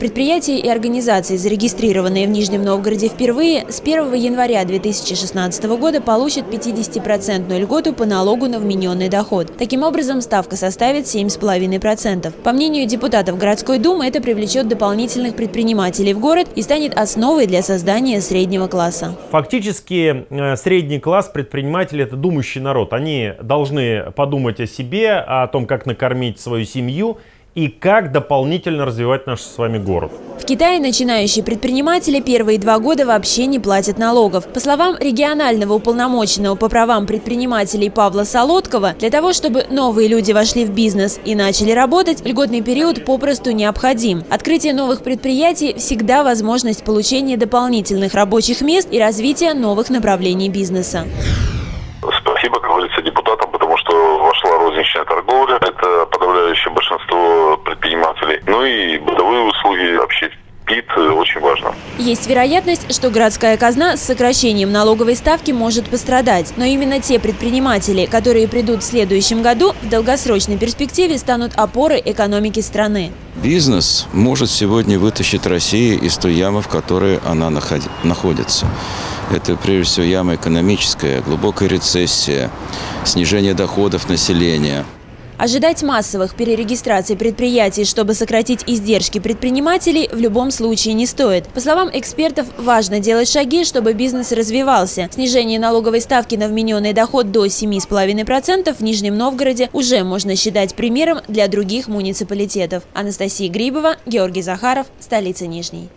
Предприятия и организации, зарегистрированные в Нижнем Новгороде впервые, с 1 января 2016 года получат 50% льготу по налогу на вмененный доход. Таким образом, ставка составит 7,5%. По мнению депутатов городской думы, это привлечет дополнительных предпринимателей в город и станет основой для создания среднего класса. Фактически э, средний класс предпринимателей – это думающий народ. Они должны подумать о себе, о том, как накормить свою семью и как дополнительно развивать наш с вами город. В Китае начинающие предприниматели первые два года вообще не платят налогов. По словам регионального уполномоченного по правам предпринимателей Павла Солодкова, для того, чтобы новые люди вошли в бизнес и начали работать, льготный период попросту необходим. Открытие новых предприятий – всегда возможность получения дополнительных рабочих мест и развития новых направлений бизнеса. Ну и бытовые услуги, общепит очень важно. Есть вероятность, что городская казна с сокращением налоговой ставки может пострадать. Но именно те предприниматели, которые придут в следующем году, в долгосрочной перспективе станут опорой экономики страны. Бизнес может сегодня вытащить Россию из той ямы, в которой она находится. Это, прежде всего, яма экономическая, глубокая рецессия, снижение доходов населения. Ожидать массовых перерегистраций предприятий, чтобы сократить издержки предпринимателей, в любом случае не стоит. По словам экспертов, важно делать шаги, чтобы бизнес развивался. Снижение налоговой ставки на вмененный доход до 7,5% в Нижнем Новгороде уже можно считать примером для других муниципалитетов. Анастасия Грибова, Георгий Захаров, столица Нижней.